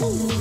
Ooh.